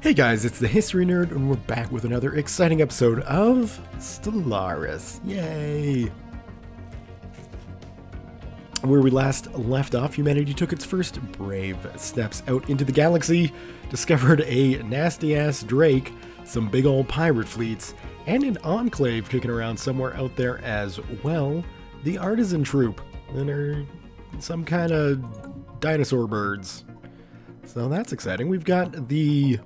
Hey guys, it's the History Nerd, and we're back with another exciting episode of Stellaris. Yay! Where we last left off, humanity took its first brave steps out into the galaxy, discovered a nasty ass Drake, some big old pirate fleets, and an enclave kicking around somewhere out there as well. The Artisan Troupe, and are some kind of dinosaur birds. So that's exciting. We've got the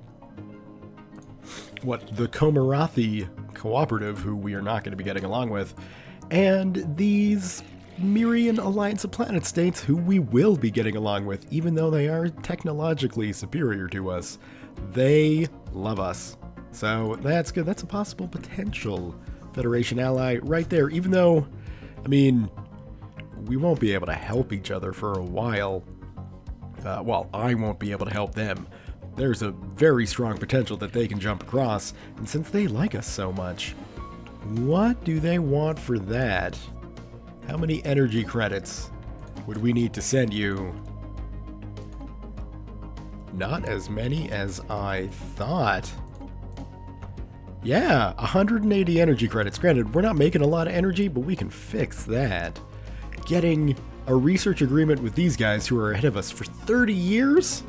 what the Komarathi cooperative, who we are not going to be getting along with, and these Mirian Alliance of Planet States, who we will be getting along with, even though they are technologically superior to us. They love us. So that's good. That's a possible potential Federation ally right there, even though, I mean, we won't be able to help each other for a while. Uh, well, I won't be able to help them there's a very strong potential that they can jump across, and since they like us so much, what do they want for that? How many energy credits would we need to send you? Not as many as I thought. Yeah, 180 energy credits. Granted, we're not making a lot of energy, but we can fix that. Getting a research agreement with these guys who are ahead of us for 30 years?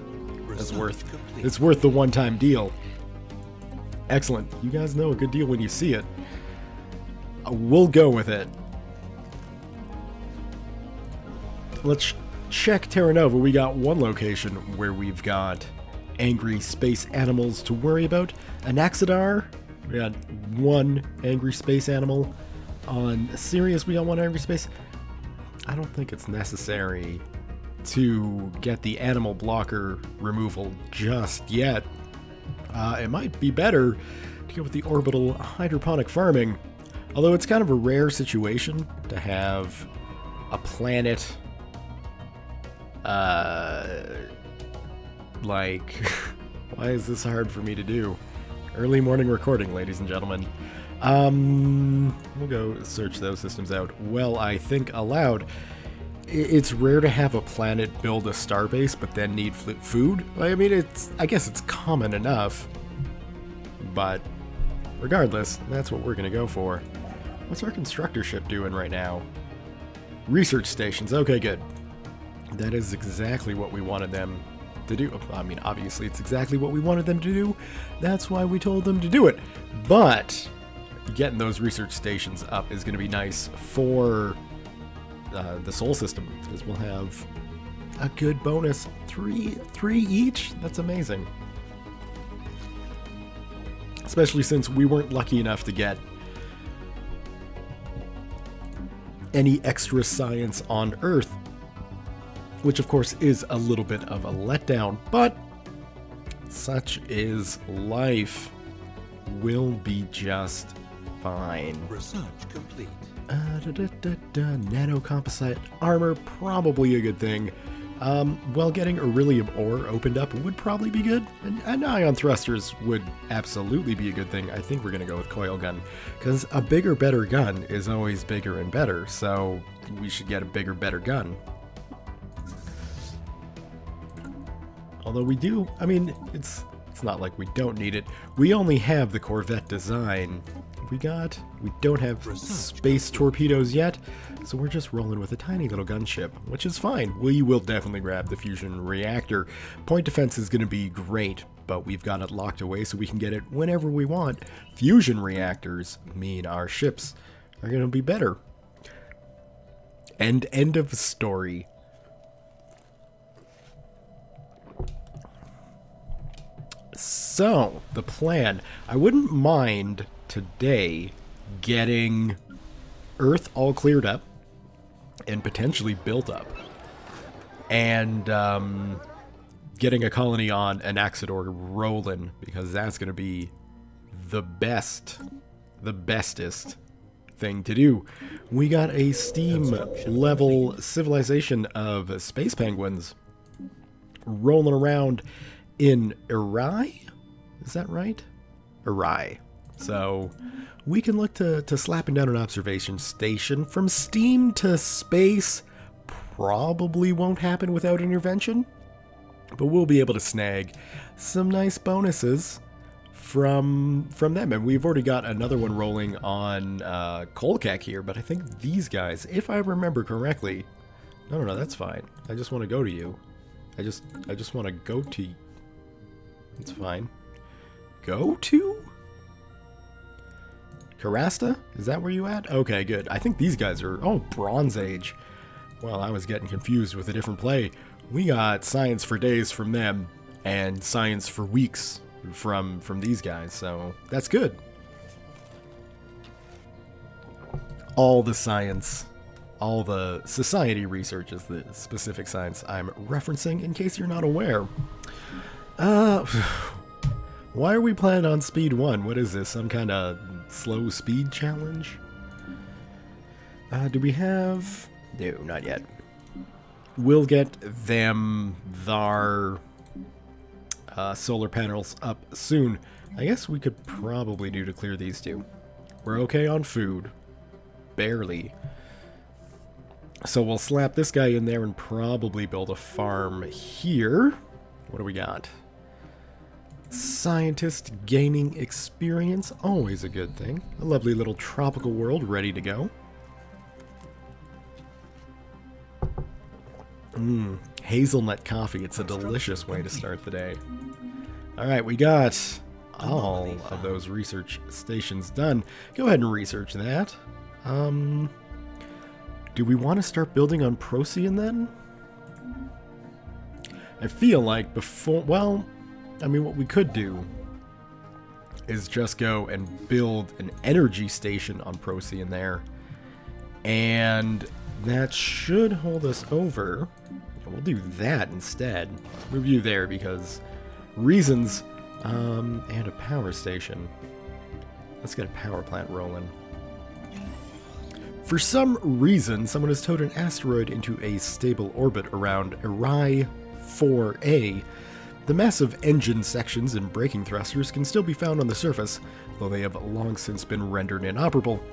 is worth it's worth the one-time deal. Excellent. You guys know a good deal when you see it. Uh, we'll go with it. Let's check Terra Nova. We got one location where we've got angry space animals to worry about. Anaxidor, we got one angry space animal. On Sirius, we got one angry space. I don't think it's necessary to get the animal blocker removal just yet. Uh, it might be better to go with the orbital hydroponic farming, although it's kind of a rare situation to have a planet uh, like why is this hard for me to do? Early morning recording ladies and gentlemen. Um we'll go search those systems out. Well i think aloud it's rare to have a planet build a starbase but then need food. I mean, it's I guess it's common enough, but regardless, that's what we're gonna go for. What's our constructor ship doing right now? Research stations. Okay, good. That is exactly what we wanted them to do. I mean, obviously, it's exactly what we wanted them to do. That's why we told them to do it. But getting those research stations up is going to be nice for uh, the Sol system because we'll have a good bonus three three each. That's amazing. Especially since we weren't lucky enough to get any extra science on Earth, which of course is a little bit of a letdown, but such is life. We'll be just fine. Research complete. Uh, da, da, da, da, nano composite armor, probably a good thing. Um, well, getting Orillium ore opened up would probably be good, and, and, ion thrusters would absolutely be a good thing. I think we're going to go with coil gun, because a bigger, better gun is always bigger and better, so we should get a bigger, better gun. Although we do, I mean, it's it's not like we don't need it. We only have the Corvette design we got. We don't have space torpedoes yet, so we're just rolling with a tiny little gunship, which is fine. We will definitely grab the fusion reactor. Point defense is going to be great, but we've got it locked away so we can get it whenever we want. Fusion reactors mean our ships are going to be better. And end of story. So, the plan. I wouldn't mind today getting Earth all cleared up and potentially built up, and um, getting a colony on Anaxidor rolling because that's going to be the best, the bestest thing to do. We got a Steam level civilization of space penguins rolling around in Irai. Is that right? Irai. So we can look to, to slapping down an observation station from Steam to space. Probably won't happen without intervention. But we'll be able to snag some nice bonuses from from them. And we've already got another one rolling on uh, Kolkek here, but I think these guys, if I remember correctly... No, no, no, that's fine. I just want to go to you. I just, I just want to go to... It's fine. Go to? Karasta? Is that where you at? Okay, good. I think these guys are... Oh, Bronze Age. Well, I was getting confused with a different play. We got Science for Days from them, and Science for Weeks from from these guys, so that's good. All the science, all the society research is the specific science I'm referencing in case you're not aware. Uh, why are we playing on speed 1? What is this, some kind of slow speed challenge? Uh, do we have... No, not yet. We'll get them, thar uh, solar panels up soon. I guess we could probably do to clear these two. We're okay on food. Barely. So we'll slap this guy in there and probably build a farm here. What do we got? Scientist gaining experience, always a good thing. A lovely little tropical world ready to go. Mmm, hazelnut coffee. It's a delicious way to start the day. Alright, we got all of those research stations done. Go ahead and research that. Um, do we want to start building on Procyon then? I feel like before, well, I mean, what we could do is just go and build an energy station on Procyon there. And that should hold us over. We'll do that instead. Move you there because reasons um, and a power station. Let's get a power plant rolling. For some reason, someone has towed an asteroid into a stable orbit around Erai 4A. The massive engine sections and braking thrusters can still be found on the surface, though they have long since been rendered inoperable.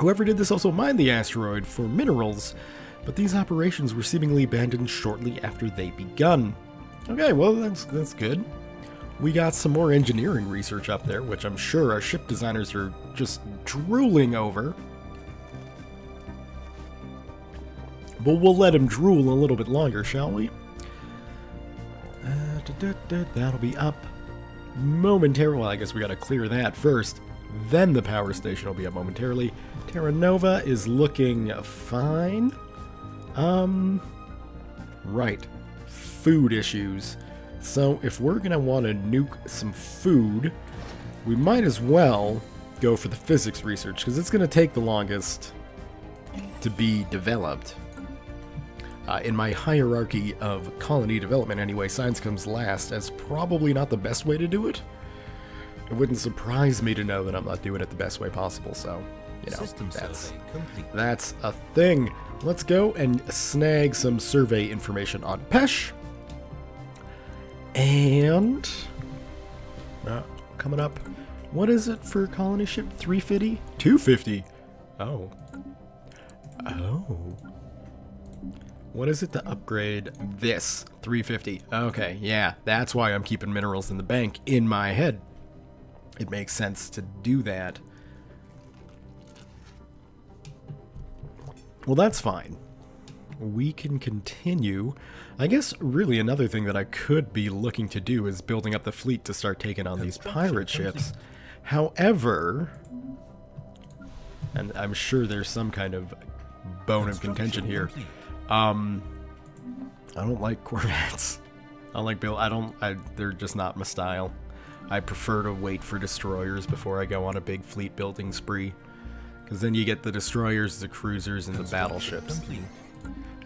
Whoever did this also mined the asteroid for minerals, but these operations were seemingly abandoned shortly after they begun. Okay, well, that's, that's good. We got some more engineering research up there, which I'm sure our ship designers are just drooling over. But we'll let him drool a little bit longer, shall we? That'll be up momentarily. Well, I guess we gotta clear that first. Then the power station will be up momentarily. Terra Nova is looking fine. Um, right. Food issues. So if we're to want to nuke some food, we might as well go for the physics research, because it's to take the longest to be developed. Uh, in my hierarchy of colony development anyway, science comes last as probably not the best way to do it. It wouldn't surprise me to know that I'm not doing it the best way possible, so, you know, System that's, that's a thing. Let's go and snag some survey information on Pesh. And uh, coming up, what is it for colony ship? 350? 250? Oh. Oh. What is it to upgrade this? 350. Okay, yeah, that's why I'm keeping minerals in the bank in my head. It makes sense to do that. Well, that's fine. We can continue I guess really another thing that I could be looking to do is building up the fleet to start taking on these pirate ships. However, and I'm sure there's some kind of bone of contention here. Um, I don't like Corvettes. I don't like Bill. I don't. I, they're just not my style. I prefer to wait for destroyers before I go on a big fleet building spree, because then you get the destroyers, the cruisers, and the battleships.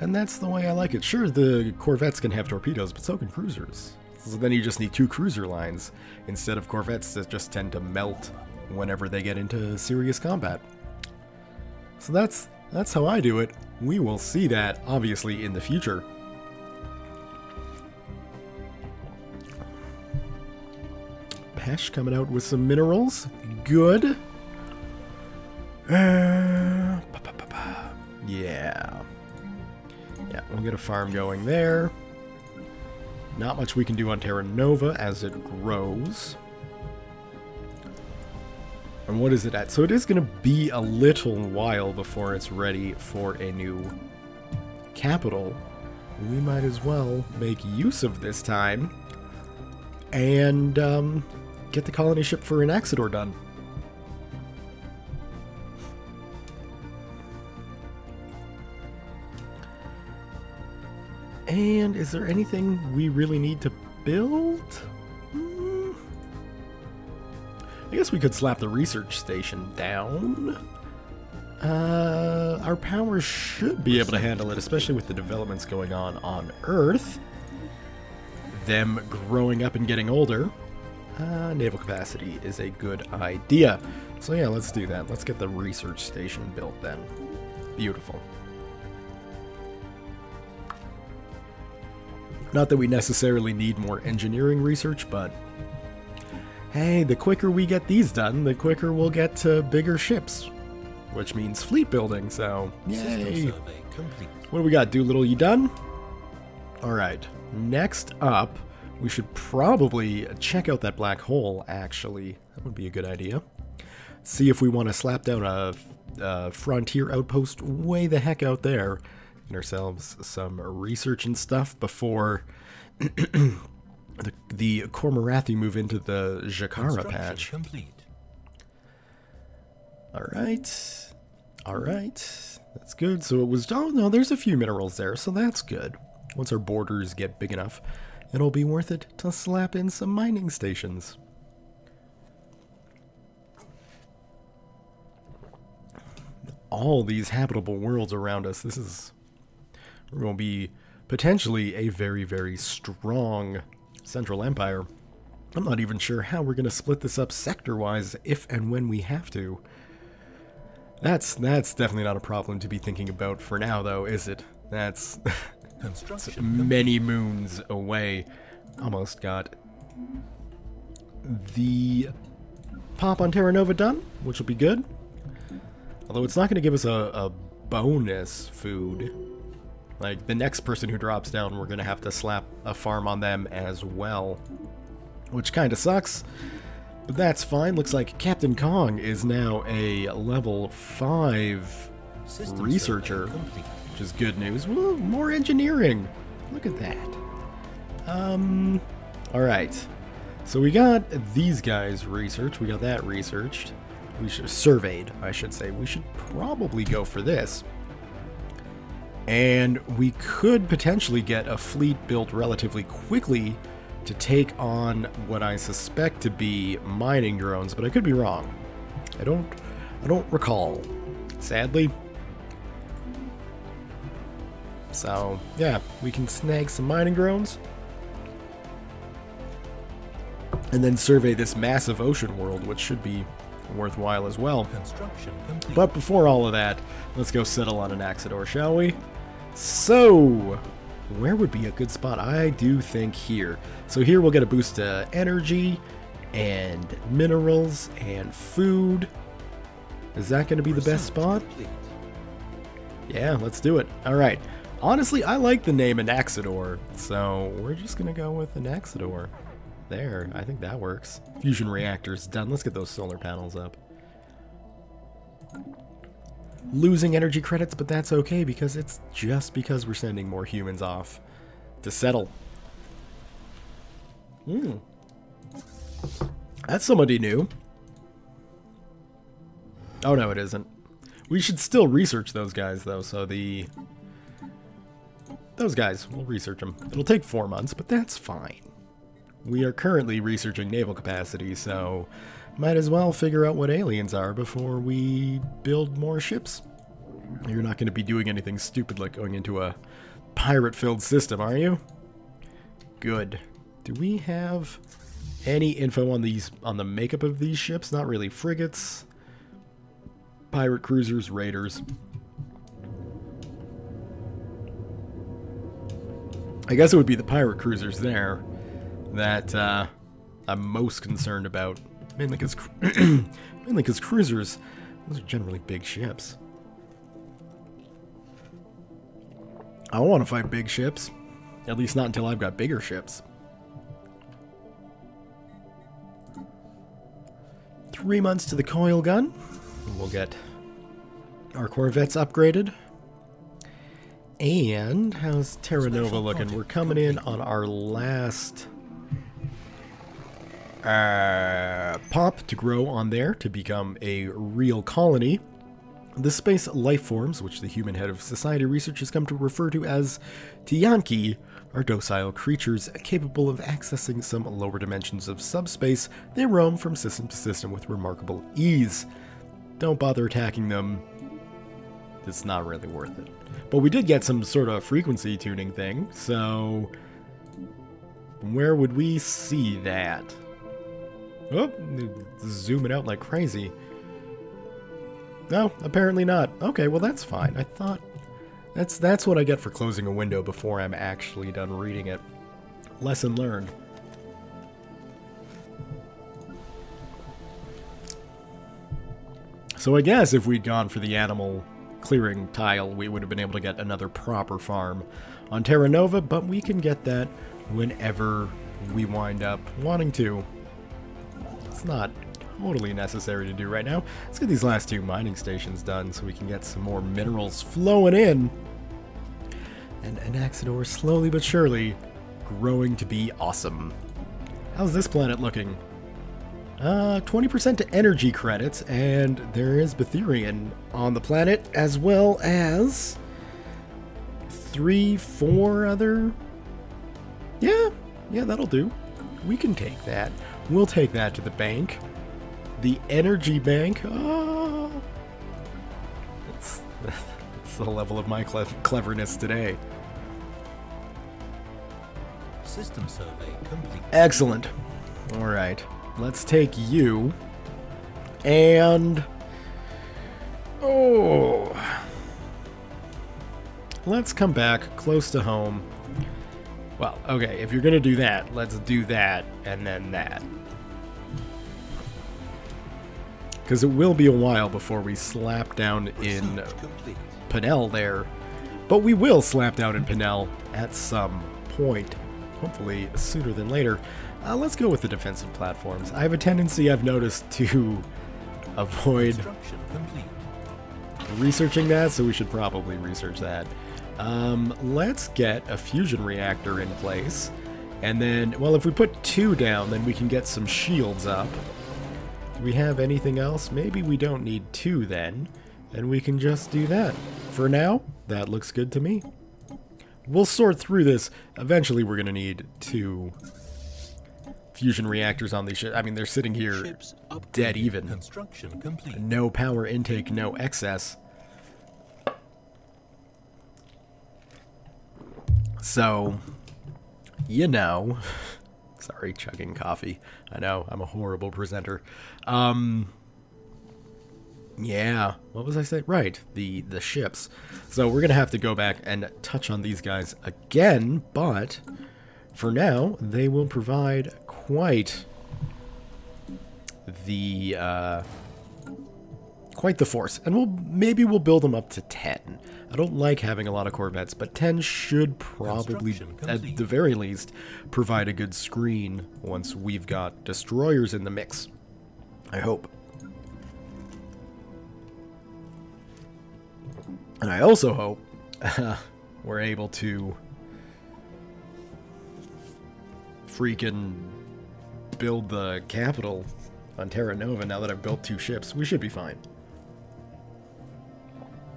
And that's the way I like it. Sure, the corvettes can have torpedoes, but so can cruisers. So then you just need two cruiser lines, instead of corvettes that just tend to melt whenever they get into serious combat. So that's that's how I do it. We will see that, obviously, in the future. Pesh coming out with some minerals. Good. Uh, yeah. Yeah, we'll get a farm going there. Not much we can do on Terra Nova as it grows. And what is it at? So it is going to be a little while before it's ready for a new capital. We might as well make use of this time and um, get the colony ship for Anaxidor done. And is there anything we really need to build? I guess we could slap the research station down. Uh, our power should be able to handle it, especially with the developments going on on Earth. Them growing up and getting older. Uh, naval capacity is a good idea. So yeah, let's do that. Let's get the research station built then. Beautiful. Not that we necessarily need more engineering research, but hey, the quicker we get these done, the quicker we'll get to bigger ships, which means fleet building, so yay! What do we got, Doolittle? You done? Alright, next up, we should probably check out that black hole, actually. That would be a good idea. See if we want to slap down a, a frontier outpost way the heck out there get ourselves some research and stuff before the, the Cormorathi move into the Jakara patch. Complete. All right. All right. That's good. So it was, oh no, there's a few minerals there, so that's good. Once our borders get big enough, it'll be worth it to slap in some mining stations. All these habitable worlds around us, this is will be potentially a very, very strong Central Empire. I'm not even sure how we're going to split this up sector-wise if and when we have to. That's that's definitely not a problem to be thinking about for now, though, is it? That's many moons away. Almost got the pop on Terra Nova done, which will be good. Although it's not going to give us a, a bonus food. Like, the next person who drops down, we're gonna have to slap a farm on them as well. Which kinda sucks. But that's fine. Looks like Captain Kong is now a level 5 researcher. Which is good news. Woo, more engineering! Look at that. Um, alright. So we got these guys researched. We got that researched. We should surveyed, I should say. We should probably go for this. And we could potentially get a fleet built relatively quickly to take on what I suspect to be mining drones, but I could be wrong. I don't I don't recall. Sadly. So, yeah, we can snag some mining drones. And then survey this massive ocean world, which should be worthwhile as well. But before all of that, let's go settle on Anaxidor, shall we? So, where would be a good spot? I do think here. So here we'll get a boost to energy and minerals and food. Is that going to be the best spot? Yeah, let's do it. All right. Honestly, I like the name Anaxidor, so we're just going to go with Anaxidor. There, I think that works. Fusion reactors done. Let's get those solar panels up losing energy credits, but that's okay because it's just because we're sending more humans off to settle. Hmm. That's somebody new. Oh no, it isn't. We should still research those guys though, so the... Those guys, we'll research them. It'll take four months, but that's fine. We are currently researching naval capacity, so might as well figure out what aliens are before we build more ships. You're not going to be doing anything stupid like going into a pirate-filled system, are you? Good. Do we have any info on these on the makeup of these ships? Not really. Frigates, pirate cruisers, raiders. I guess it would be the pirate cruisers there that uh, I'm most concerned about. Mainly because mainly because cruisers, those are generally big ships. I don't want to fight big ships. At least not until I've got bigger ships. Three months to the coil gun. We'll get our Corvettes upgraded. And how's Terra Nova looking? We're coming in on our last uh, pop to grow on there to become a real colony. The space life forms, which the human head of society research has come to refer to as Tiyanki, are docile creatures capable of accessing some lower dimensions of subspace. They roam from system to system with remarkable ease. Don't bother attacking them. It's not really worth it. But we did get some sort of frequency tuning thing, so where would we see that? Oh, zooming out like crazy. No, apparently not. Okay, well that's fine. I thought that's that's what I get for closing a window before I'm actually done reading it. Lesson learned. So I guess if we'd gone for the animal clearing tile, we would have been able to get another proper farm on Terra Nova, but we can get that whenever we wind up wanting to. It's not totally necessary to do right now. Let's get these last two mining stations done so we can get some more minerals flowing in. And Anaxidor slowly but surely growing to be awesome. How's this planet looking? Uh, 20% to energy credits, and there is Betharian on the planet, as well as three, four other... Yeah, yeah, that'll do. We can take that. We'll take that to the bank. The energy bank. Ah. Oh, that's, that's the level of my cle cleverness today. System survey complete. Excellent. All right. Let's take you. And... Oh... Let's come back close to home. Well, okay, if you're going to do that, let's do that and then that. Because it will be a while before we slap down in Penel there. But we will slap down in Penel at some point. Hopefully sooner than later. Uh, let's go with the defensive platforms. I have a tendency, I've noticed, to avoid researching that, so we should probably research that. Um, let's get a fusion reactor in place. And then, well, if we put two down, then we can get some shields up. We have anything else? Maybe we don't need two then, and we can just do that. For now, that looks good to me. We'll sort through this. Eventually, we're going to need two fusion reactors on these ships. I mean, they're sitting here dead even. Construction complete. No power intake, no excess. So, you know, sorry, chugging coffee. I know, I'm a horrible presenter. Um, yeah, what was I saying? Right, the, the ships. So we're going to have to go back and touch on these guys again, but for now, they will provide quite the uh, quite the force, and we'll maybe we'll build them up to ten. I don't like having a lot of Corvettes, but ten should probably, at the very least, provide a good screen once we've got destroyers in the mix. I hope. And I also hope uh, we're able to freaking build the capital on Terra Nova now that I've built two ships. We should be fine.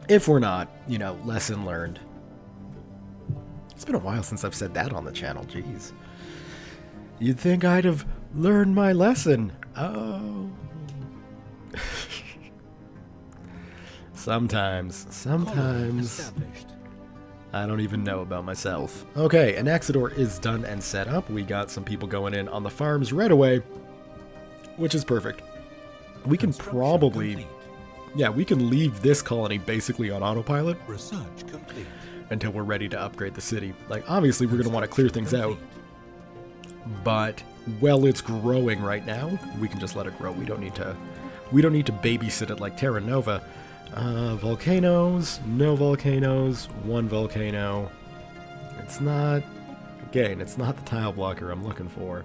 If we're not, you know, lesson learned. It's been a while since I've said that on the channel, jeez. You'd think I'd have learned my lesson. Oh. sometimes, sometimes. I don't even know about myself. Okay, Anaxidor is done and set up. We got some people going in on the farms right away, which is perfect. We can probably... Yeah, we can leave this colony basically on autopilot Research complete. until we're ready to upgrade the city. Like, obviously, we're going to want to clear things out, but while it's growing right now, we can just let it grow. We don't need to... We don't need to babysit it like Terra Nova. Uh, volcanoes, no volcanoes, one volcano. It's not again, It's not the tile blocker I'm looking for.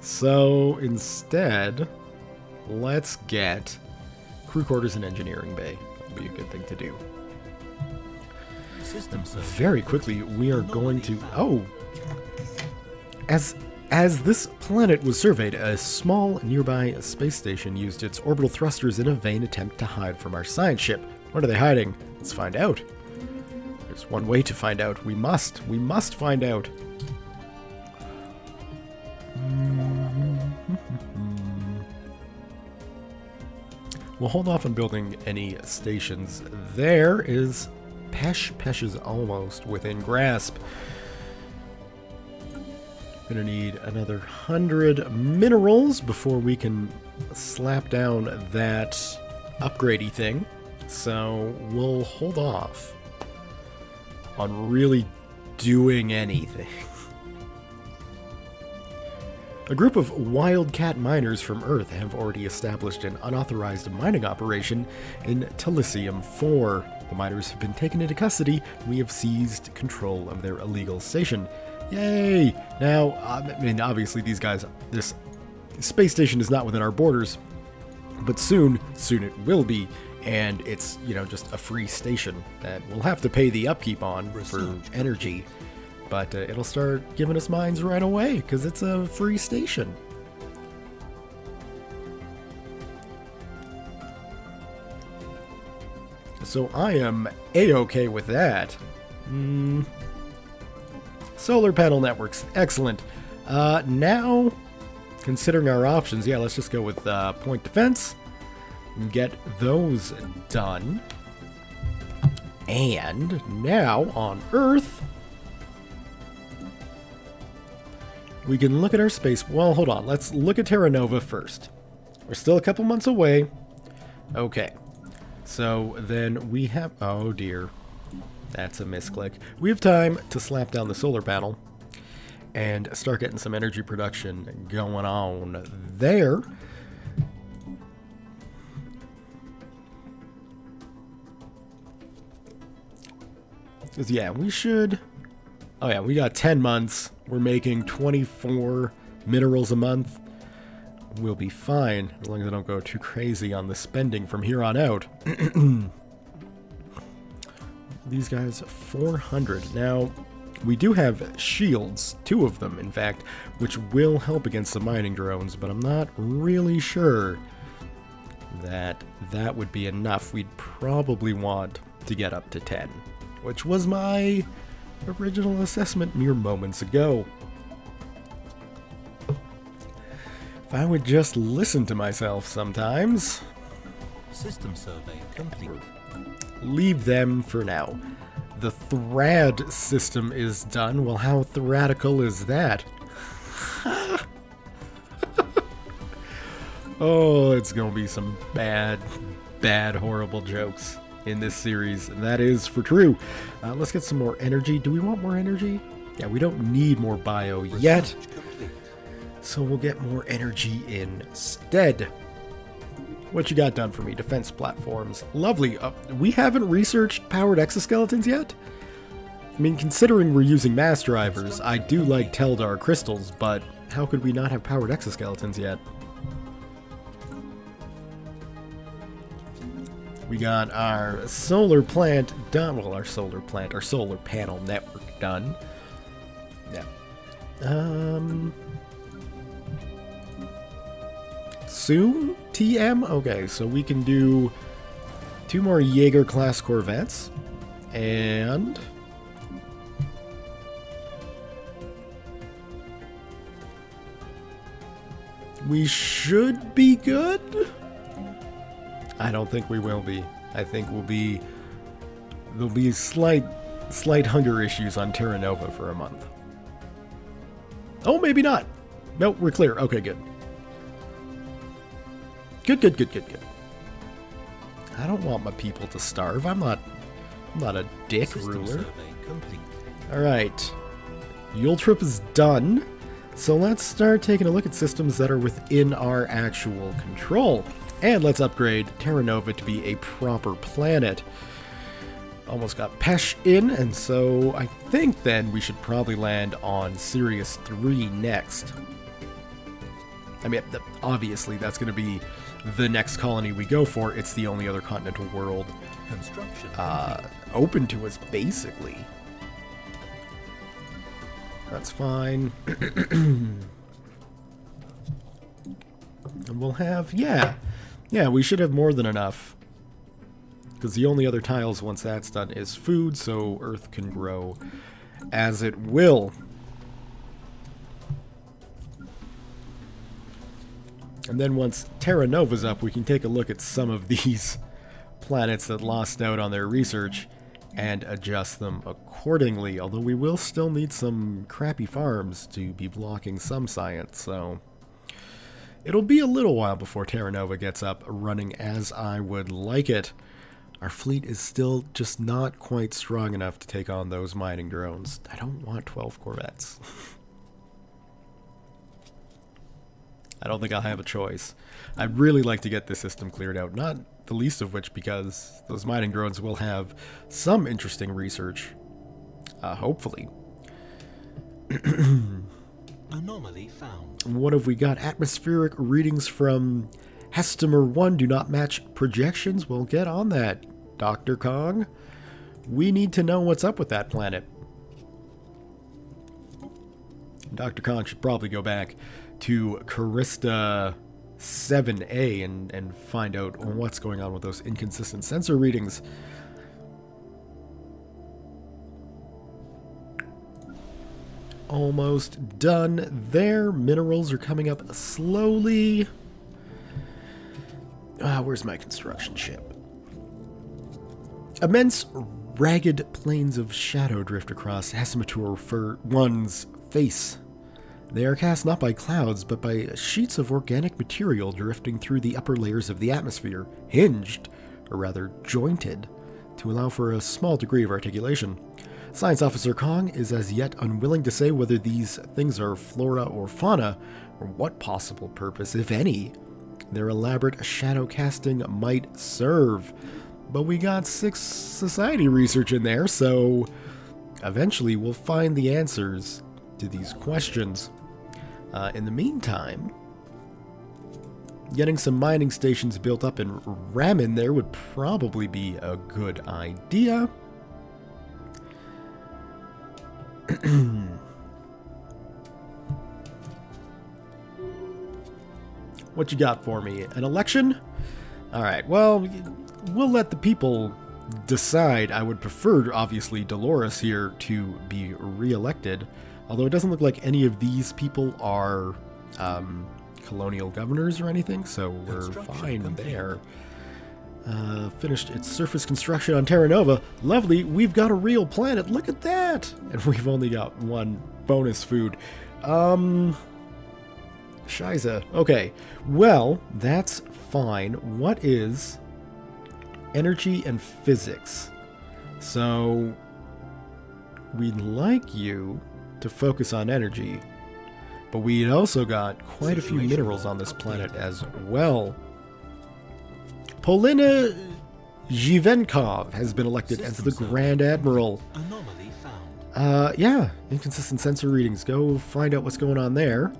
So instead, let's get crew quarters and engineering bay. That'll be a good thing to do. Very quickly, we are going to. Oh! As as this planet was surveyed, a small nearby space station used its orbital thrusters in a vain attempt to hide from our science ship. What are they hiding? Let's find out. There's one way to find out. We must. We must find out. Mm-hmm. We'll hold off on building any stations. There is Pesh. Pesh is almost within grasp. Gonna need another hundred minerals before we can slap down that upgradey thing. So we'll hold off on really doing anything. A group of wildcat miners from Earth have already established an unauthorized mining operation in Telicium 4. The miners have been taken into custody, and we have seized control of their illegal station. Yay! Now, I mean, obviously, these guys, this space station is not within our borders, but soon, soon it will be, and it's, you know, just a free station that we'll have to pay the upkeep on for energy but uh, it'll start giving us mines right away because it's a free station. So I am a-okay with that. Mm. Solar panel networks, excellent. Uh, now, considering our options, yeah, let's just go with uh, point defense and get those done. And now on Earth, we can look at our space. Well, hold on. Let's look at Terra Nova first. We're still a couple months away. Okay. So then we have... Oh, dear. That's a misclick. We have time to slap down the solar panel and start getting some energy production going on there. Yeah, we should... Oh, yeah, we got 10 months. We're making 24 minerals a month. We'll be fine, as long as I don't go too crazy on the spending from here on out. These guys, 400. Now, we do have shields, two of them, in fact, which will help against the mining drones, but I'm not really sure that that would be enough. We'd probably want to get up to 10, which was my original assessment mere moments ago. If I would just listen to myself sometimes. System survey complete. Leave them for now. The Thrad system is done. Well, how thradical is that? oh, it's gonna be some bad, bad, horrible jokes in this series. And that is for true. Uh, let's get some more energy. Do we want more energy? Yeah, we don't need more bio yet. So we'll get more energy instead. What you got done for me? Defense platforms. Lovely. Uh, we haven't researched powered exoskeletons yet? I mean, considering we're using mass drivers, I do like Teldar crystals, but how could we not have powered exoskeletons yet? We got our solar plant done. Well, our solar plant, our solar panel network done. Yeah. Um. Soon? TM? Okay, so we can do two more Jaeger class Corvettes. And. We should be good? I don't think we will be. I think we'll be. There'll be slight, slight hunger issues on Terra Nova for a month. Oh, maybe not. Nope, we're clear. Okay, good. Good, good, good, good, good. I don't want my people to starve. I'm not. I'm not a dick System ruler. All right. Yule Trip is done. So let's start taking a look at systems that are within our actual control. And let's upgrade Terra Nova to be a proper planet. almost got Pesh in, and so I think then we should probably land on Sirius 3 next. I mean, obviously, that's going to be the next colony we go for. It's the only other continental world Construction uh, open to us, basically. That's fine. and we'll have, yeah. Yeah, we should have more than enough. Because the only other tiles once that's done is food, so Earth can grow as it will. And then once Terra Nova's up, we can take a look at some of these planets that lost out on their research and adjust them accordingly. Although we will still need some crappy farms to be blocking some science, so it'll be a little while before Terra Nova gets up running as I would like it. Our fleet is still just not quite strong enough to take on those mining drones. I don't want 12 corvettes. I don't think I'll have a choice. I'd really like to get this system cleared out, not the least of which because those mining drones will have some interesting research. Uh, hopefully. Anomaly found. What have we got? Atmospheric readings from Hestimer 1 do not match projections. We'll get on that, Dr. Kong. We need to know what's up with that planet. Dr. Kong should probably go back to Carista 7A and, and find out what's going on with those inconsistent sensor readings. Almost done there. Minerals are coming up slowly. Ah, where's my construction ship? Immense, ragged plains of shadow drift across Hasimatur for one's face. They are cast not by clouds, but by sheets of organic material drifting through the upper layers of the atmosphere, hinged, or rather jointed, to allow for a small degree of articulation. Science Officer Kong is as yet unwilling to say whether these things are flora or fauna, or what possible purpose, if any, their elaborate shadow casting might serve. But we got six society research in there, so eventually we'll find the answers to these questions. Uh, in the meantime, getting some mining stations built up in Ramen there would probably be a good idea. what you got for me? An election? All right. Well, we'll let the people decide. I would prefer, obviously, Dolores here to be reelected. Although it doesn't look like any of these people are um, colonial governors or anything, so we're fine complete. there. Uh, finished its surface construction on Terra Nova. Lovely, we've got a real planet. Look at that! And we've only got one bonus food. Um. Shiza. Okay. Well, that's fine. What is energy and physics? So, we'd like you to focus on energy, but we also got quite a few minerals on this planet as well. Polina Zhivenkov has been elected as the Grand Admiral. Anomaly found. Uh, yeah, inconsistent sensor readings. Go find out what's going on there.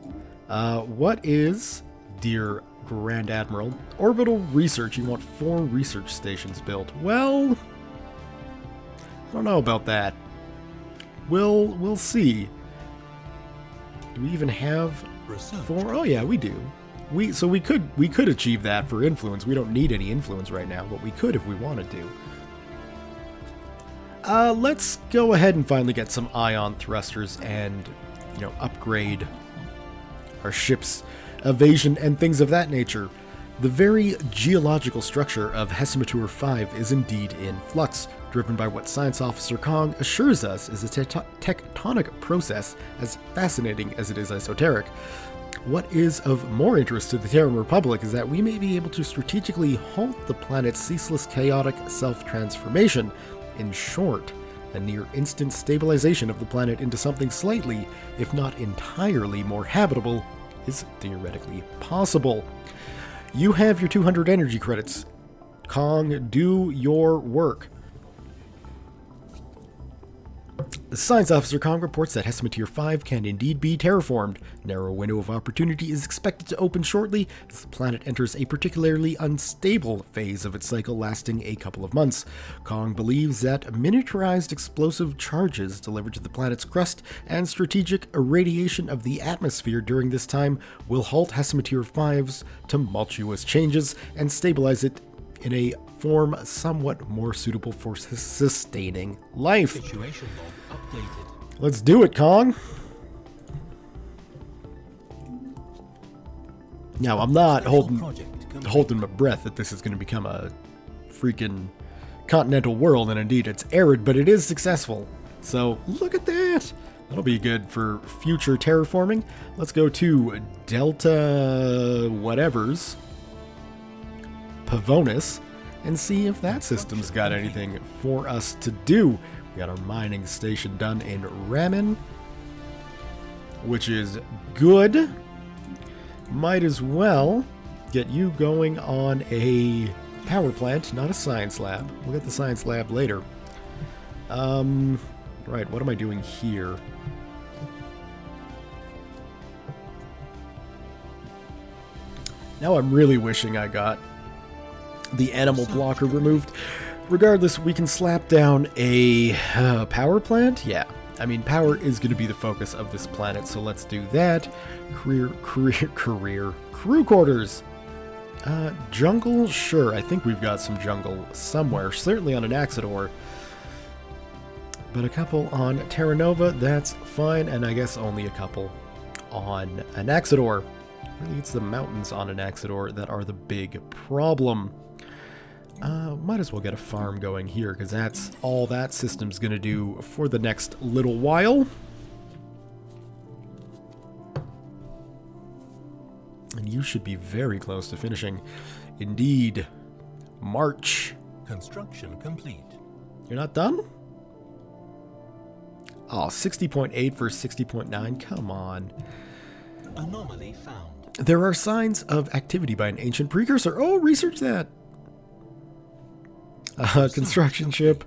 Uh, what is, dear Grand Admiral, orbital research? You want four research stations built. Well, I don't know about that. We'll we'll see. Do we even have four? Oh yeah, we do. We so we could we could achieve that for influence. We don't need any influence right now, but we could if we wanted to. Uh, let's go ahead and finally get some ion thrusters and, you know, upgrade our ship's evasion and things of that nature. The very geological structure of Hesimatur 5 is indeed in flux, driven by what Science Officer Kong assures us is a tecto- tectonic process as fascinating as it is esoteric. What is of more interest to the Terran Republic is that we may be able to strategically halt the planet's ceaseless chaotic self transformation. In short, a near instant stabilization of the planet into something slightly, if not entirely, more habitable is theoretically possible. You have your 200 energy credits. Kong, do your work. The Science Officer Kong reports that Hessamatier 5 can indeed be terraformed. Narrow window of opportunity is expected to open shortly as the planet enters a particularly unstable phase of its cycle lasting a couple of months. Kong believes that miniaturized explosive charges delivered to the planet's crust and strategic irradiation of the atmosphere during this time will halt Hessamatier 5's tumultuous changes and stabilize it in a form somewhat more suitable for sustaining life. Situation log updated. Let's do it, Kong. Now, I'm not holding holding my breath that this is going to become a freaking continental world, and indeed it's arid, but it is successful. So look at that. That'll be good for future terraforming. Let's go to Delta whatever's Pavonis and see if that system's got anything for us to do. We got our mining station done in Ramen, which is good. Might as well get you going on a power plant, not a science lab. We'll get the science lab later. Um, right, what am I doing here? Now I'm really wishing I got the animal blocker removed. Regardless, we can slap down a uh, power plant. Yeah, I mean, power is going to be the focus of this planet, so let's do that. Career, career, career, crew quarters. Uh, jungle, sure. I think we've got some jungle somewhere. Certainly on Anaxidor. But a couple on Terra Nova, that's fine. And I guess only a couple on Anaxidor. Really, it's the mountains on Anaxidor that are the big problem. Uh, might as well get a farm going here, because that's all that system's going to do for the next little while. And you should be very close to finishing. Indeed. March. Construction complete. You're not done? Oh, 60.8 for 60.9? Come on. Anomaly found. There are signs of activity by an ancient precursor. Oh, research that. Uh, construction ship.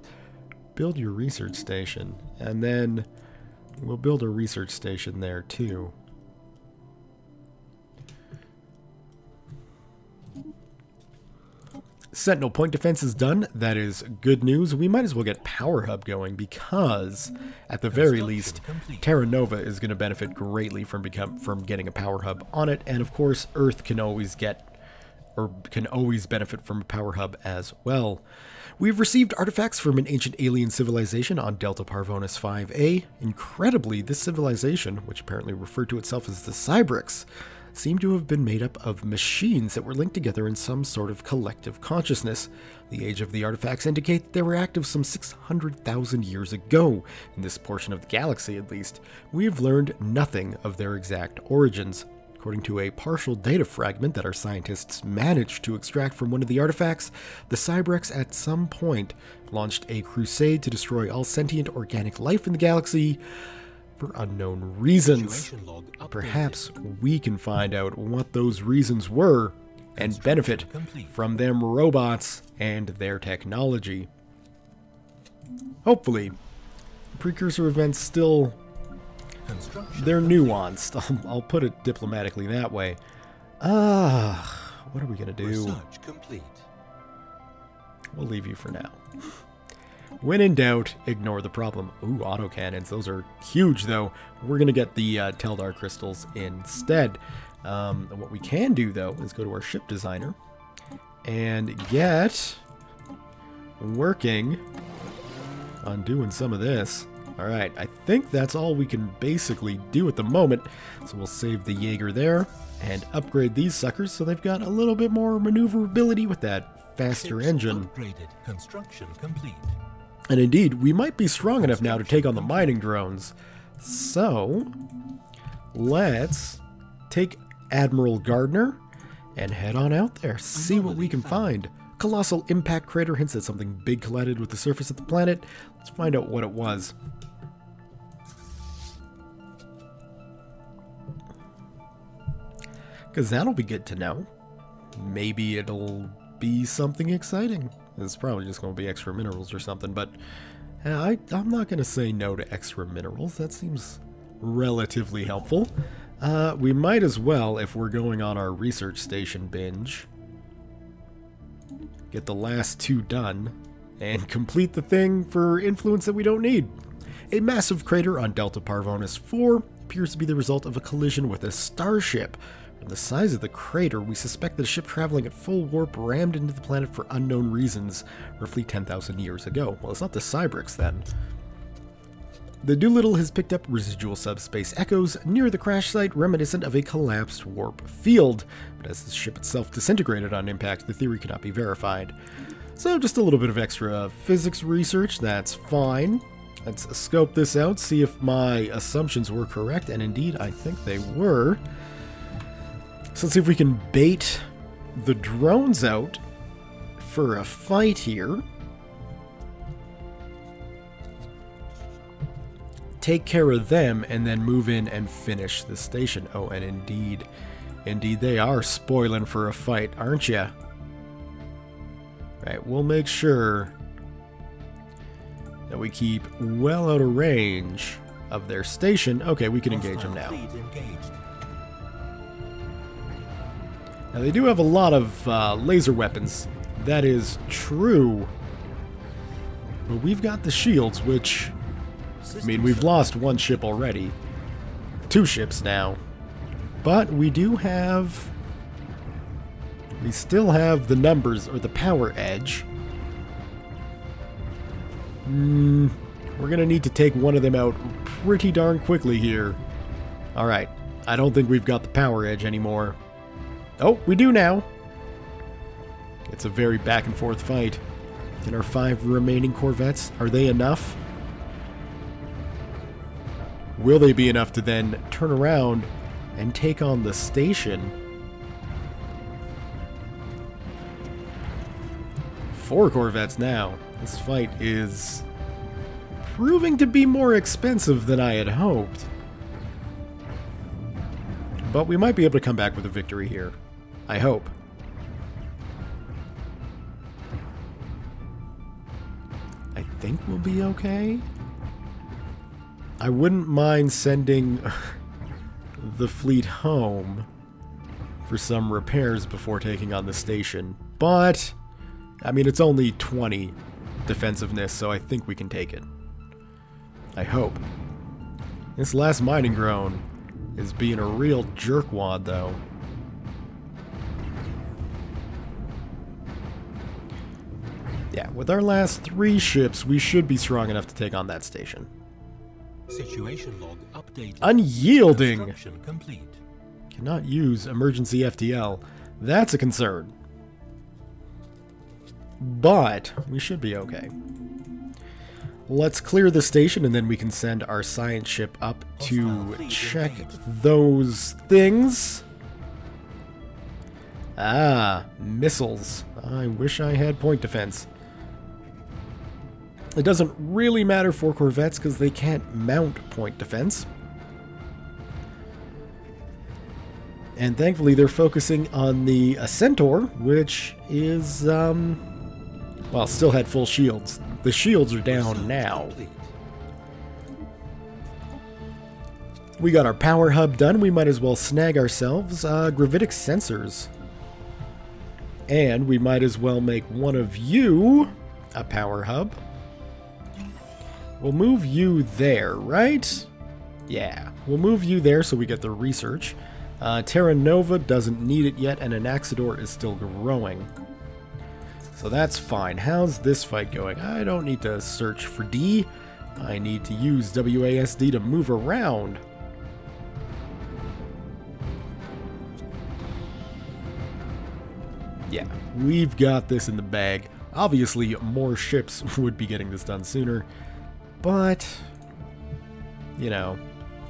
Build your research station. And then we'll build a research station there too. Sentinel point defense is done. That is good news. We might as well get Power Hub going because, at the very least. Terra Nova is going to benefit greatly from become from getting a Power Hub on it, and of course, Earth can always get or can always benefit from a Power Hub as well. We've received artifacts from an ancient alien civilization on Delta Pavonis 5A. Incredibly, this civilization, which apparently referred to itself as the Cybrex, seemed to have been made up of machines that were linked together in some sort of collective consciousness. The age of the artifacts indicate that they were active some 600,000 years ago, in this portion of the galaxy at least. We have learned nothing of their exact origins. According to a partial data fragment that our scientists managed to extract from one of the artifacts, the Cybrex at some point launched a crusade to destroy all sentient organic life in the galaxy for unknown reasons. Situation log updated. Perhaps we can find out what those reasons were and benefit from them robots and their technology. Hopefully, precursor events still they're nuanced. I'll, I'll put it diplomatically that way. Ah, what are we gonna do? research complete. We'll leave you for now. When in doubt, ignore the problem. Ooh, autocannons. Those are huge, though. We're going to get the uh, Teldar crystals instead. Um, what we can do, though, is go to our ship designer and get working on doing some of this. All right, I think that's all we can basically do at the moment. So we'll save the Jaeger there and upgrade these suckers so they've got a little bit more maneuverability with that faster Ships engine. Upgraded. Construction complete. And indeed, we might be strong enough now to take on the mining drones. So, let's take Admiral Gardner and head on out there, see what we can find. Colossal impact crater hints that something big collided with the surface of the planet. Let's find out what it was. Because that'll be good to know. Maybe it'll be something exciting. It's probably just going to be extra minerals or something, but Uh, I, I'm not going to say no to extra minerals. That seems relatively helpful. Uh, we might as well, if we're going on our research station binge, get the last two done and complete the thing for influence that we don't need. A massive crater on Delta Pavonis 4 appears to be the result of a collision with a starship. From the size of the crater, we suspect that a ship traveling at full warp rammed into the planet for unknown reasons roughly 10,000 years ago. Well, it's not the Cybrex then. The Doolittle has picked up residual subspace echoes near the crash site reminiscent of a collapsed warp field, but as the ship itself disintegrated on impact, the theory cannot be verified. So just a little bit of extra physics research, that's fine. Let's scope this out, see if my assumptions were correct, and indeed I think they were. So let's see if we can bait the drones out for a fight here. Take care of them and then move in and finish the station. Oh, and indeed, indeed they are spoiling for a fight, aren't ya? Right, we'll make sure that we keep well out of range of their station. Okay, we can engage them now. Now, they do have a lot of uh, laser weapons. That is true. But we've got the shields, which... I mean, we've lost one ship already. Two ships now. But we do have... We still have the numbers, or the power edge. Hmm... We're gonna need to take one of them out pretty darn quickly here. Alright. I don't think we've got the power edge anymore. Oh, we do now. It's a very back and forth fight. And our five remaining Corvettes, are they enough? Will they be enough to then turn around and take on the station? Four Corvettes now. This fight is proving to be more expensive than I had hoped. But we might be able to come back with a victory here. I hope. I think we'll be okay. I wouldn't mind sending the fleet home for some repairs before taking on the station. But, I mean, it's only 20 defensiveness, so I think we can take it. I hope. This last mining drone is being a real jerkwad, though. Yeah, with our last three ships, we should be strong enough to take on that station. Situation log updated. Unyielding! Complete. Cannot use emergency FTL. That's a concern. But we should be okay. Let's clear the station and then we can send our science ship up to check those things. Ah, missiles. I wish I had point defense. It doesn't really matter for Corvettes because they can't mount point defense. And thankfully they're focusing on the Centaur, which is, um, well, still had full shields. The shields are down now. We got our power hub done. We might as well snag ourselves uh, gravitic sensors. And we might as well make one of you a power hub. We'll move you there, right? Yeah, we'll move you there so we get the research. Uh, Terra Nova doesn't need it yet, and Anaxidor is still growing. So that's fine. How's this fight going? I don't need to search for D. I need to use WASD to move around. Yeah, we've got this in the bag. Obviously, more ships would be getting this done sooner, but, you know,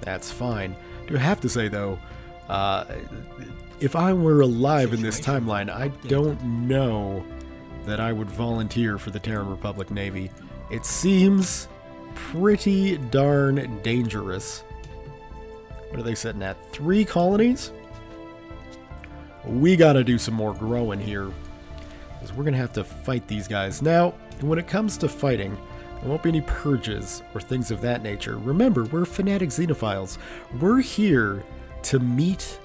that's fine. Do have to say, though, uh, if I were alive in this timeline, I don't know that I would volunteer for the Terran Republic Navy. It seems pretty darn dangerous. What are they sitting at? Three colonies? We gotta do some more growing here. Because we're gonna have to fight these guys. Now, when it comes to fighting, There won't be any purges or things of that nature. Remember, we're fanatic xenophiles. We're here to meet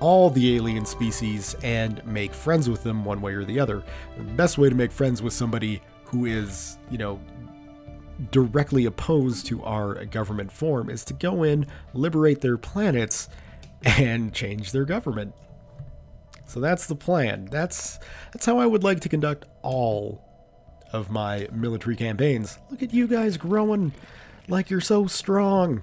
all the alien species and make friends with them one way or the other. The best way to make friends with somebody who is, you know, directly opposed to our government form is to go in, liberate their planets, and change their government. So that's the plan. That's that's how I would like to conduct all of my military campaigns. Look at you guys growing like you're so strong.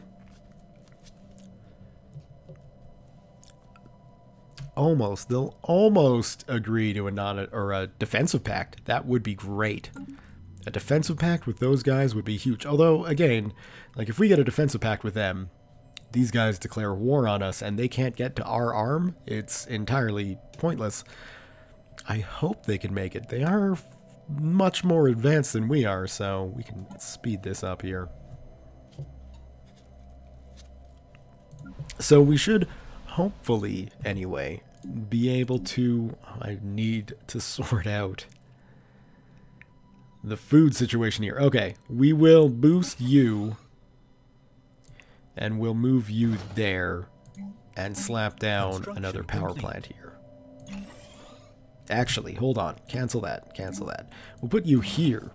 Almost. They'll almost agree to a non or a defensive pact. That would be great. A defensive pact with those guys would be huge. Although, again, like if we get a defensive pact with them, these guys declare war on us and they can't get to our arm, it's entirely pointless. I hope they can make it. They are much more advanced than we are, so we can speed this up here. So we should, hopefully, anyway, be able to... I need to sort out the food situation here. Okay, we will boost you and we'll move you there and slap down another power plant here. Actually, hold on. Cancel that. Cancel that. We'll put you here.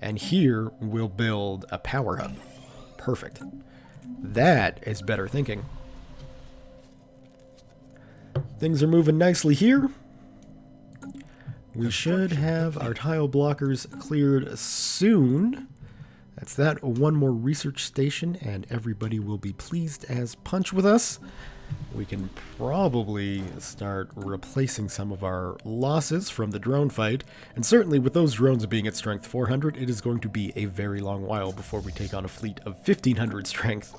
And here we'll build a power hub. Perfect. That is better thinking. Things are moving nicely here. We should have our tile blockers cleared soon. That's that. One more research station, and everybody will be pleased as punch with us. We can probably start replacing some of our losses from the drone fight. And certainly with those drones being at strength 400, it is going to be a very long while before we take on a fleet of 1500 strength.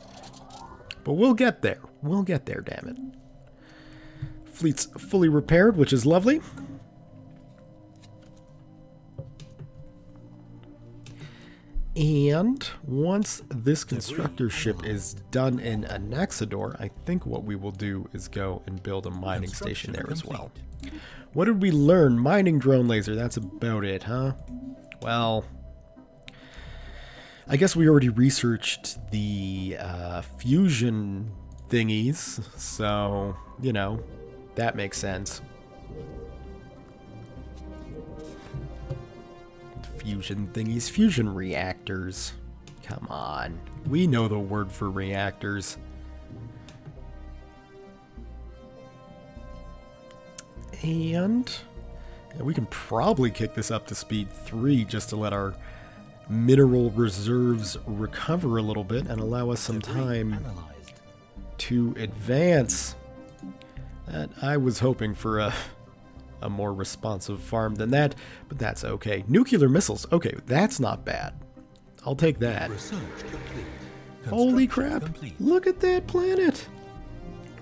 But we'll get there. We'll get there, damn it. Fleet's fully repaired, which is lovely. And once this constructor ship is done in Anaxidor, I think what we will do is go and build a mining station there as well. What did we learn? Mining drone laser, that's about it, huh? Well, I guess we already researched the uh, fusion thingies, so, you know, that makes sense. fusion thingies. Fusion reactors. Come on. We know the word for reactors. And we can probably kick this up to speed 3 just to let our mineral reserves recover a little bit and allow us some time to advance. That I was hoping for a a more responsive farm than that, but that's okay. Nuclear missiles, okay, that's not bad. I'll take that. Holy crap, complete. look at that planet!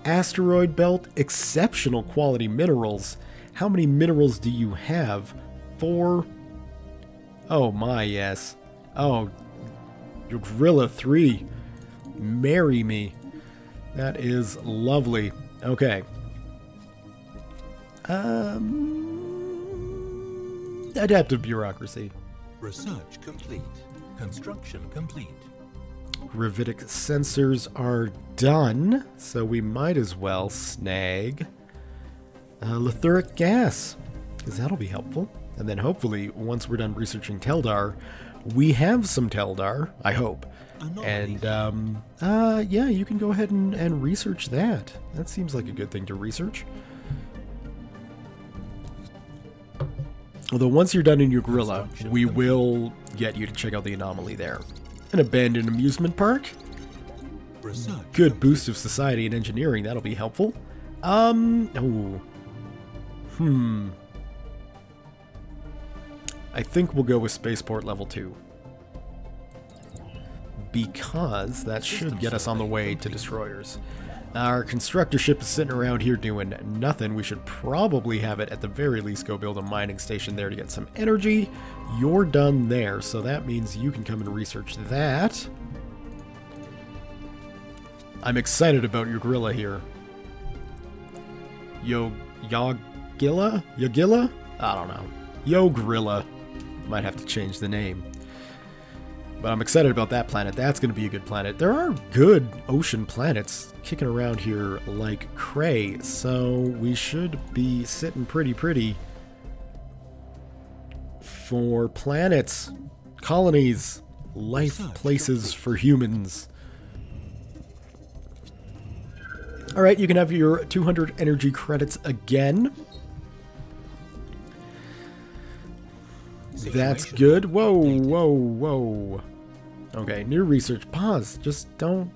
Asteroid belt, exceptional quality minerals. How many minerals do you have? Four? Oh my, yes. Oh, your Gorilla 3. Marry me. That is lovely. Okay, um, adaptive bureaucracy. Research complete. Construction complete. Gravitic sensors are done, so we might as well snag uh, Lethuric gas, because that'll be helpful. And then hopefully, once we're done researching Teldar, we have some Teldar, I hope. And, um, uh, yeah, you can go ahead and, and research that. That seems like a good thing to research. Although once you're done in your gorilla, we will get you to check out the anomaly there. An abandoned amusement park? Good boost of society and engineering, that'll be helpful. Um, oh. Hmm. I think we'll go with Spaceport Level 2. Because that should get us on the way to destroyers. Our constructor ship is sitting around here doing nothing. We should probably have it at the very least go build a mining station there to get some energy. You're done there, so that means you can come and research that. I'm excited about your gorilla here. Yo, Yogilla? Yogilla? I don't know. Yo Gorilla. Might have to change the name. But I'm excited about that planet. That's going to be a good planet. There are good ocean planets kicking around here like cray, so we should be sitting pretty pretty for planets, colonies, life places for humans. Alright, you can have your 200 energy credits again. That's good. Whoa, whoa, whoa. Okay, new research. Pause. Just don't...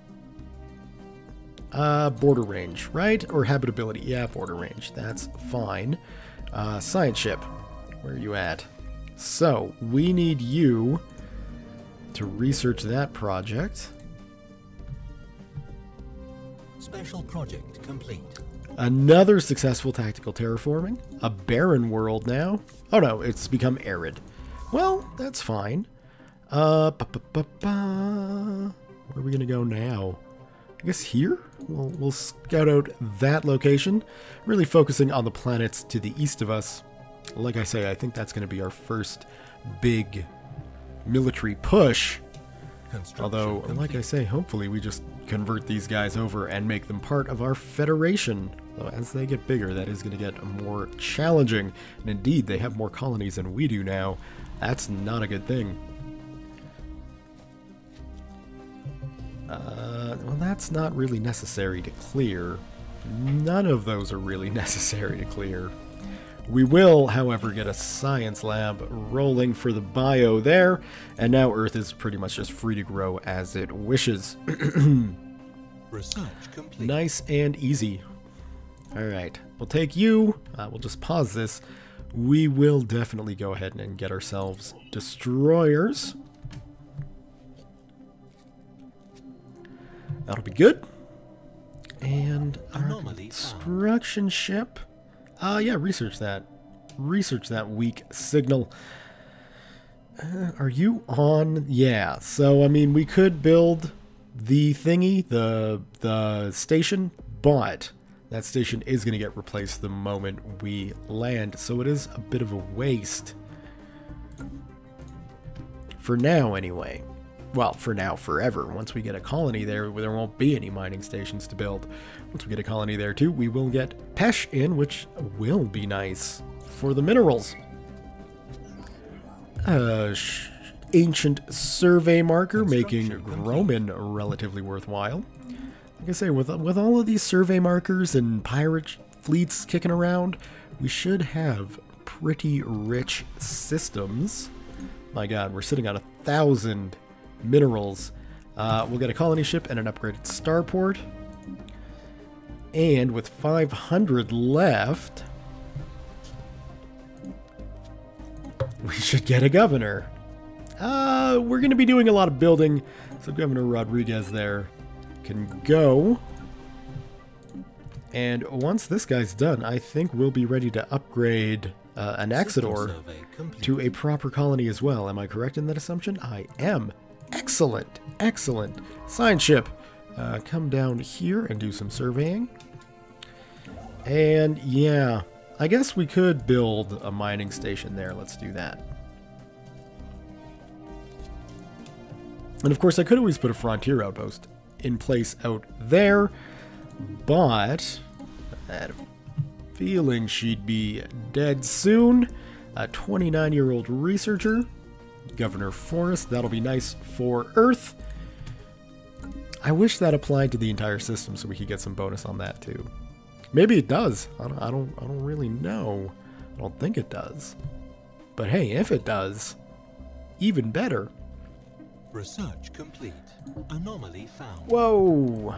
Uh, border range, right? Or habitability. Yeah, border range. That's fine. Uh, science ship. Where are you at? So, we need you to research that project. Special project complete. Another successful tactical terraforming. A barren world now. Oh no, it's become arid. Well, that's fine. Uh, ba -ba -ba -ba. where are we gonna go now? I guess here? We'll, we'll scout out that location, really focusing on the planets to the east of us. Like I say, I think that's going to be our first big military push. Although, like I say, hopefully we just convert these guys over and make them part of our federation. Though as they get bigger, that is going to get more challenging. And indeed, they have more colonies than we do now. That's not a good thing. That's not really necessary to clear. None of those are really necessary to clear. We will, however, get a science lab rolling for the bio there, and now Earth is pretty much just free to grow as it wishes. Research complete. nice and easy. Alright, we'll take you. Uh, we'll just pause this. We will definitely go ahead and get ourselves destroyers. That'll be good. And our Anomaly found. construction ship. Uh, yeah, research that. Research that weak signal. Uh, are you on? Yeah. So I mean, we could build the thingy, the the station, but that station is going to get replaced the moment we land. So it is a bit of a waste. For now, anyway. Well, for now, forever. Once we get a colony there, there won't be any mining stations to build. Once we get a colony there too, we will get Pesh in, which will be nice for the minerals. Uh, sh- ancient survey marker, making Groman relatively worthwhile. Like I say, with with all of these survey markers and pirate fleets kicking around, we should have pretty rich systems. My God, we're sitting on a thousand minerals. Uh, we'll get a colony ship and an upgraded starport. And with 500 left, we should get a governor. Uh, we're going to be doing a lot of building, so Governor Rodriguez there can go. And once this guy's done, I think we'll be ready to upgrade uh, an System Exodor survey complete. to a proper colony as well. Am I correct in that assumption? I am. Excellent, excellent. Science ship, uh, come down here and do some surveying. And yeah, I guess we could build a mining station there. Let's do that. And of course, I could always put a frontier outpost in place out there, but I had a feeling she'd be dead soon. A 29 year old researcher, Governor Forrest, that'll be nice for Earth. I wish that applied to the entire system so we could get some bonus on that too. Maybe it does. I don't, I don't, I don't really know. I don't think it does. But hey, if it does, even better. Research complete. Anomaly found. Whoa!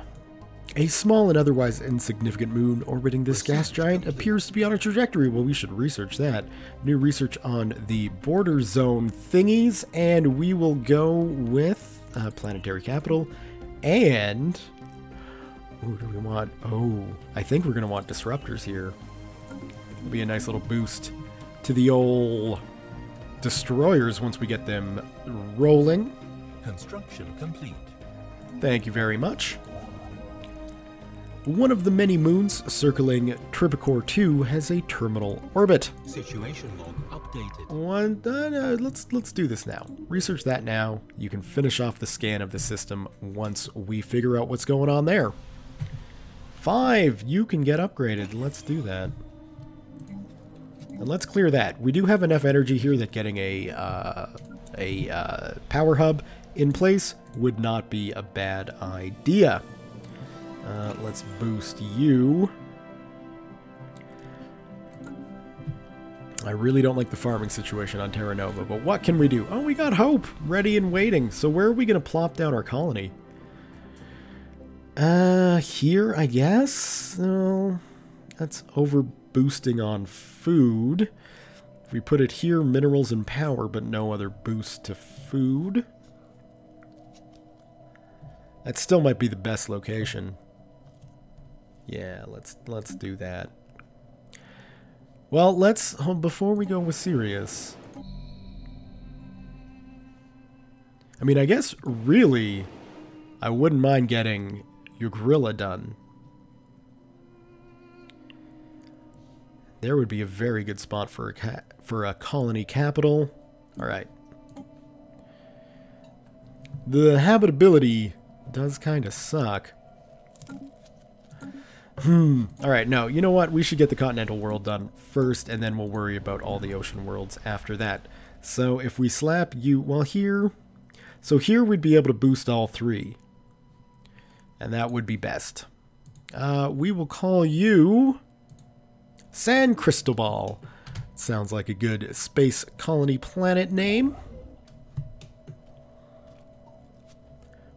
A small and otherwise insignificant moon orbiting this gas giant appears to be on a trajectory. Well, we should research that. New research on the border zone thingies, and we will go with uh, planetary capital and. Ooh, do we want? Oh, I think we're going to want disruptors here. It'll be a nice little boost to the old destroyers once we get them rolling. Construction complete. Thank you very much. One of the many moons circling Tripicor 2 has a terminal orbit. Situation log updated. One, uh, let's let's do this now. Research that now. You can finish off the scan of the system once we figure out what's going on there. Five, you can get upgraded. Let's do that. And let's clear that. We do have enough energy here that getting a uh, a uh, power hub in place would not be a bad idea. Uh, let's boost you. I really don't like the farming situation on Terra Nova, but what can we do? Oh, we got Hope ready and waiting. So where are we going to plop down our colony? Uh, here, I guess? No, that's over boosting on food. If we put it here, minerals and power, but no other boost to food. That still might be the best location. Yeah, let's let's do that. Well, let's before we go with Sirius. I mean, I guess really, I wouldn't mind getting your gorilla done. There would be a very good spot for a for a colony capital. All right. The habitability does kind of suck. Hmm. Alright, no, you know what? We should get the continental world done first, and then we'll worry about all the ocean worlds after that. So if we slap you, well here, so here we'd be able to boost all three. And that would be best. Uh, we will call you San Cristobal. Sounds like a good space colony planet name.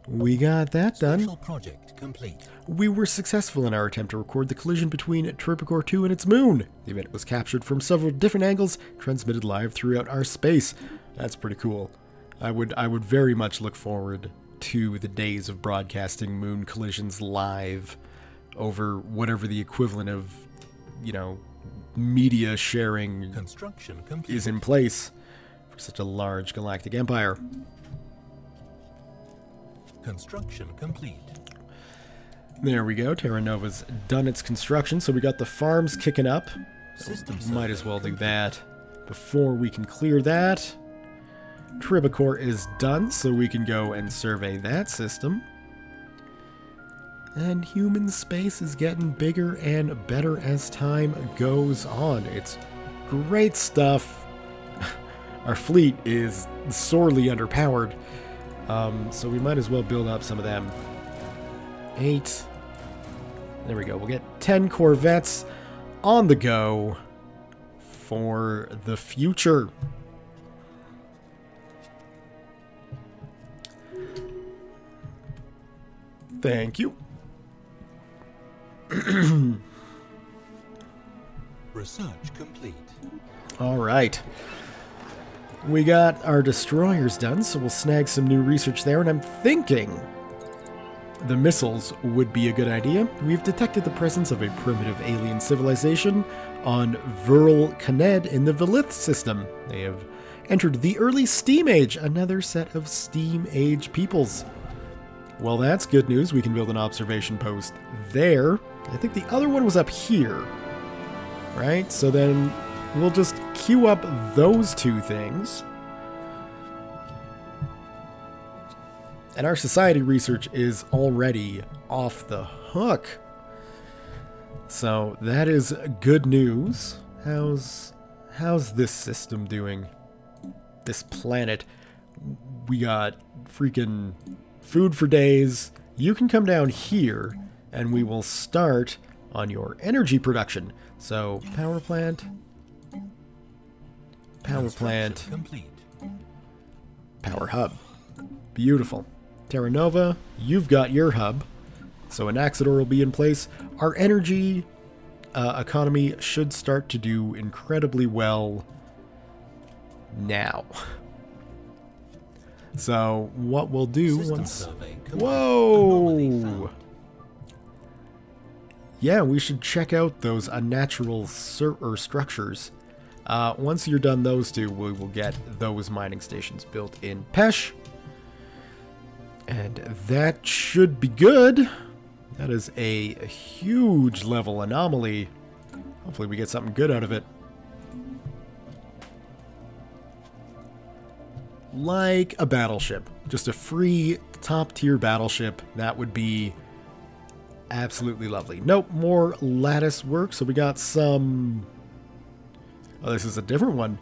We got that done. Project complete. We were successful in our attempt to record the collision between Tripicor 2 and its moon. The event was captured from several different angles, transmitted live throughout our space. That's pretty cool. I would I would very much look forward to the days of broadcasting moon collisions live over whatever the equivalent of, you know, media sharing Construction complete. is in place for such a large galactic empire. Construction complete. There we go. Terra Nova's done its construction, so we got the farms kicking up. System Might as well do that before we can clear that. Tripicor is done, so we can go and survey that system. And human space is getting bigger and better as time goes on. It's great stuff. Our fleet is sorely underpowered, um, so we might as well build up some of them. Eight. There we go. We'll get 10 Corvettes on the go for the future. Thank you. Research complete. All right. We got our destroyers done, so we'll snag some new research there, and I'm thinking the missiles would be a good idea. We've detected the presence of a primitive alien civilization on Viral Kaned in the Velith system. They have entered the early Steam Age, another set of Steam Age peoples. Well, that's good news. We can build an observation post there. I think the other one was up here right? So then we'll just queue up those two things. And our society research is already off the hook. So that is good news. How's how's this system doing? This planet. We got freaking food for days. You can come down here and we will start on your energy production. So, power plant, power plant, complete. power hub. Beautiful. Terra Nova, you've got your hub. So Anaxidor will be in place. Our energy uh, economy should start to do incredibly well now. So what we'll do System once... survey complete. Anomaly Whoa! Yeah, we should check out those unnatural or structures. Uh, once you're done those two, we will get those mining stations built in Pesh. And that should be good. That is a huge level anomaly. Hopefully we get something good out of it. Like a battleship. Just a free top tier battleship. That would be absolutely lovely. Nope, more lattice work. So we got some... Oh, this is a different one.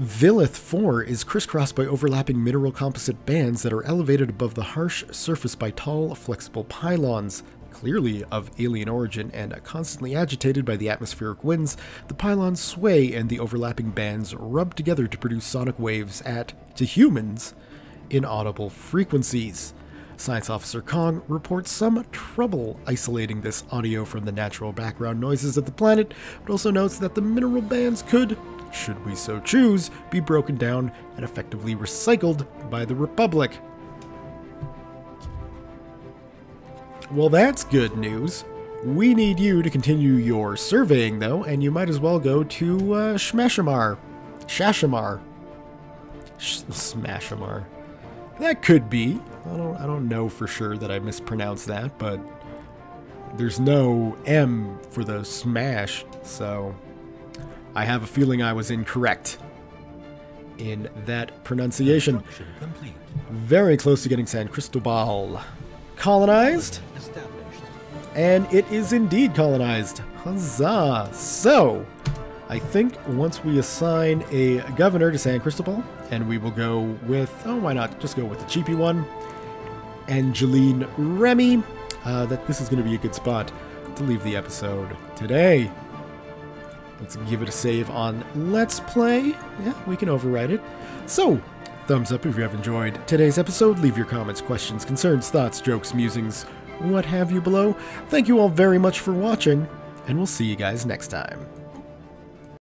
Villith 4 is crisscrossed by overlapping mineral composite bands that are elevated above the harsh surface by tall, flexible pylons. Clearly of alien origin and constantly agitated by the atmospheric winds, the pylons sway and the overlapping bands rub together to produce sonic waves at, to humans, inaudible frequencies. Science Officer Kong reports some trouble isolating this audio from the natural background noises of the planet, but also notes that the mineral bands could should we so choose, be broken down and effectively recycled by the Republic. Well, that's good news. We need you to continue your surveying, though, and you might as well go to uh. Shashamar. Sh- Smashamar. That could be. I don't, I don't know for sure that I mispronounced that, but there's no M for the smash, so I have a feeling I was incorrect in that pronunciation. Very close to getting San Cristobal colonized, and it is indeed colonized. Huzzah! So, I think once we assign a governor to San Cristobal, and we will go with, oh, why not? Just go with the cheapy one, Angeline Remy, uh, that this is going to be a good spot to leave the episode today. Let's give it a save on Let's Play. Yeah, we can override it. So, thumbs up if you have enjoyed today's episode. Leave your comments, questions, concerns, thoughts, jokes, musings, what have you below. Thank you all very much for watching, and we'll see you guys next time.